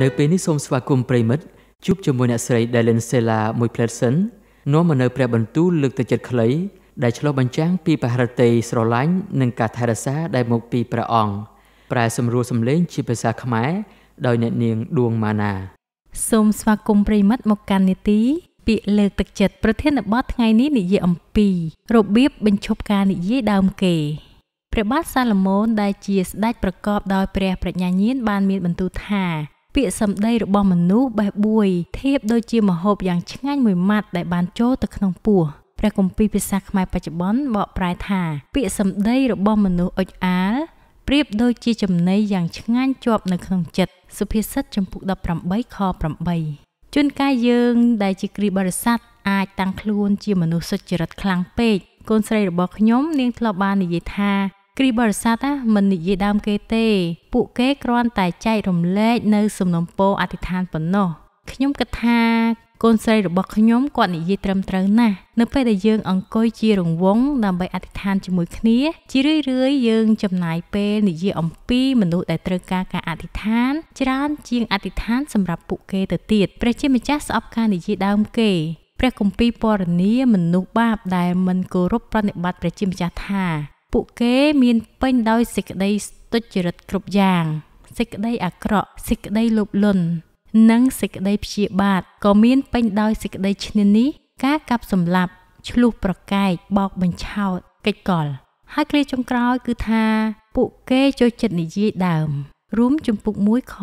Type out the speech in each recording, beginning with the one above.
នៅពេលនេះសូមស្វាគមន៍ប្រិមិត្តជួបជាមួយអ្នកស្រី Dylan Sela មួយផ្លែតសិននាំមកនៅព្រះបន្ទូលលើកទឹកចិត្តខ្លីដែលឆ្លុះបញ្ចាំងពីបរិតីស្រឡាញ់និងការថែរក្សាដែលមកពីព្រះអង្គប្រែសម្រួលសម្លេងជាភាសាខ្មែរដោយអ្នកនាងដួងម៉ាណាសូមស្វាគមន៍ប្រិមិត្តមកកាន់នីតិពាក្យលើកទឹកចិត្តប្រធានបទថ្ងៃនេះនិយាយអំពី របៀបបញ្ឈប់ការនិយាយដើមគេព្រះបាទសាឡូមោនដែលជាស្ដេចប្រកបដោយព្រះប្រាជ្ញាញាណបានមានបន្ទូលថា ពាក្យសម្ដីរបស់មនុស្សបេះបួយធៀបដូចជាម្ហូបយ៉ាងឆ្ងាញ់មួយម៉ាត់ដែលបានចូលទៅក្នុងពោះព្រះគម្ពីរភាសាខ្មែរបច្ចុប្បន្នបកប្រែថា ពាក្យសម្ដីរបស់មនុស្សអុចអាលប្រៀបដូចជាចំណីយ៉ាងឆ្ងាញ់ជាប់នៅក្នុងចិត្តសុភាសិតចំពុក18ខ8ជួនកាលយើងដែលជាគ្រីបរិស័ទអាចតាំងខ្លួនជាមនុស្សសុចរិតខ្លាំងពេកកូនស្រីរបស់ខ្ញុំនាងធ្លាប់បាននិយាយថា គ្រីបរិស័ទមិននិយាយដើមគេទេ ពួកគេគ្រាន់តែចែករំលែកនៅសំណុំពរអធិដ្ឋានប៉ុណ្ណោះខ្ញុំគិតថាកូនស្រីរបស់ខ្ញុំគាត់និយាយត្រឹមត្រូវណាស់នៅពេលដែលយើងអង្គុយជារង្វង់ដើម្បីអធិដ្ឋានជាមួយគ្នាជារឿយរឿយយើងចំណាយពេលនិយាយអំពីមនុស្សដែលត្រូវការការអធិដ្ឋាន ច្រើនជាងអធិដ្ឋានសម្រាប់ពួកគេទៅទៀតព្រះជាម្ចាស់ស្អប់ការនិយាយដើមគេព្រះគម្ពីរពរនីមនុស្សបាបដែលមិនគោរពប្រណិប័តព្រះជាម្ចាស់ថា ពួកគេមានពេញដោយសេចក្តីទុច្ចរិតគ្រប់យ៉ាងសេចក្តីអាក្រក់សេចក្តីលោភលន់និងសេចក្តីព្យាបាទក៏មានពេញដោយសេចក្តីឈ្នានីសការកាប់សម្លាប់ឆ្លុះប្រកែកបោកបញ្ឆោតកិច្ចកល ហើយគ្រាចុងក្រោយគឺថា ពួកគេចូលចិត្តនិយាយដើមរួមជំពូក1ខ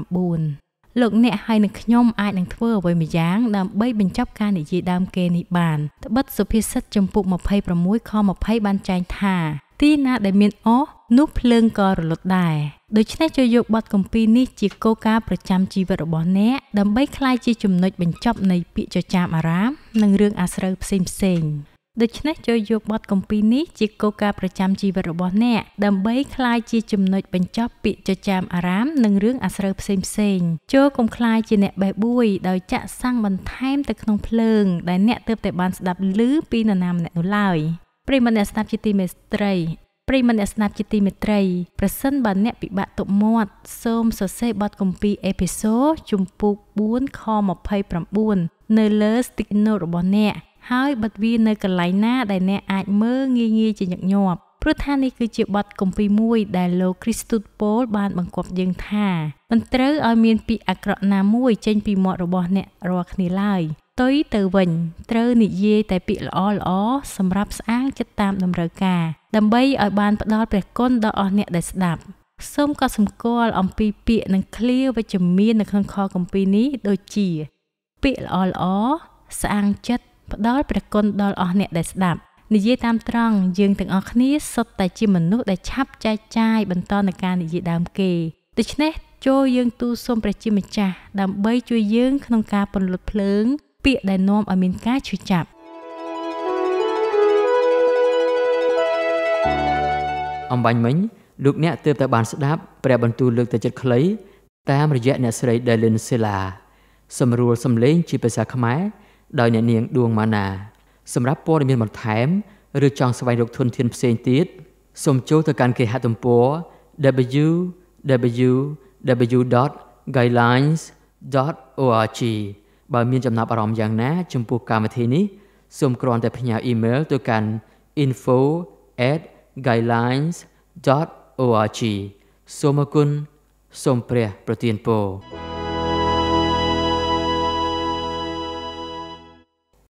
29 លោកអ្នកហើយនឹងខ្ញុំអាចនឹងធ្វើអ្វីម្យ៉ាងដើម្បីបញ្ចប់ការនិយាយដើមគេនេះបានត្បិតសុភាសិតចំពុក26ខ20បានចែងថាទីណាដែលមានអស់នោះភ្លើងក៏រលត់ដែរដូច្នេះចូលយកបទកម្ពីនេះជាគោលការណ៍ប្រចាំជីវិតរបស់អ្នកដើម្បីក្លាយជាចំណុចបញ្ចប់នៃពាក្យចចាមអារាម និងរឿងអាស្រូវផ្សេងផ្សេងៗ ដូច្នេះចូលយកបទកម្ពីនេះជាគោលការណ៍ប្រចាំជីវិតរបស់អ្នកដើម្បីคลายជាចំណុចបញ្ចប់ពាក្យចចាមអារាមនិងរឿងអាស្រូវផ្សេងផ្សេងចូលកុំคลายជាអ្នកបេះបួយដោយចាក់សាំងបន្ថែមទៅក្នុងភ្លើងដែលអ្នកទើបតែបានស្ដាប់ឮពីនរណាម្នាក់នោះឡើយប្រិមត្តអ្នកស្ដាប់ជាទីមេត្រីប្រិមត្តអ្នកស្ដាប់ជាទីមេត្រីប្រសិនបើអ្នកពិបាកទប់មាត់សូមសរសេរបទគម្ពីរអេពីសូតជំពូក4ខ29នៅលើ stick note របស់អ្នក ហើយបិទវានៅកន្លែងណាដែលអ្នកអាចមើលងាយងាយជាញឹកញាប់ព្រោះថានេះគឺជាបទគម្ពីរមួយដែលលោកគ្រីស្ទូតប៉ូលបានបង្គាប់យើងថាមិនត្រូវឲ្យមានពាក្យអាក្រក់ណាមួយចេញពីមាត់របស់អ្នករាល់គ្នាឡើយទុយទៅវិញត្រូវនិយាយតែពាក្យល្អល្អសម្រាប់ស្អាងចិត្តតាមតម្រូវការដើម្បីឲ្យបានផ្ដល់ព្រះគុណដល់អស់អ្នកដែលស្ដាប់សូមក៏សម្គាល់អំពីពាក្យនិងឃ្លាវិជ្ជមាននៅក្នុងខគម្ពីរនេះដូចជា ពាក្យល្អល្អស្អាងចិត្ត ផ្ដល់ព្រះគុណដល់អស់អ្នកដែលស្ដាប់និយាយតាមត្រង់យើងទាំងអស់គ្នាសុទ្ធតែជាមនុស្សដែលឆាប់ចែកចាយបន្តនៅការនិយាយដើមគេដូច្នេះចូលយើងទូលសូមព្រះជាម្ចាស់ដើម្បីជួយយើងក្នុងការពន្លត់ភ្លើង ពាក្យដែលនាំឲ្យមានការឈឺចាប់អំបញ្ញមិញលោកអ្នកទើបតែបានស្ដាប់ព្រះបន្ទូលលើកទឹកចិត្តខ្លីតាមរយៈអ្នកស្រី Delin Sela សម្រួលសំឡេងជាភាសាខ្មែរ ដោយអ្នកនាងដួងម៉ាណាសម្រាប់ព័ត៌មានបន្ថែមឬចង់ស្វែងរកធនធានផ្សេងទៀតសូមចូលទៅកាន់គេហទំព័រ www.guidelines.org បើមានចំណាប់អារម្មណ៍យ៉ាងណា ចំពោះកម្មវិធីនេះសូមគ្រាន់តែផ្ញើអ៊ីមែលទៅកាន់ info@guidelines.org សូមអគុណសូមព្រះប្រទានពរ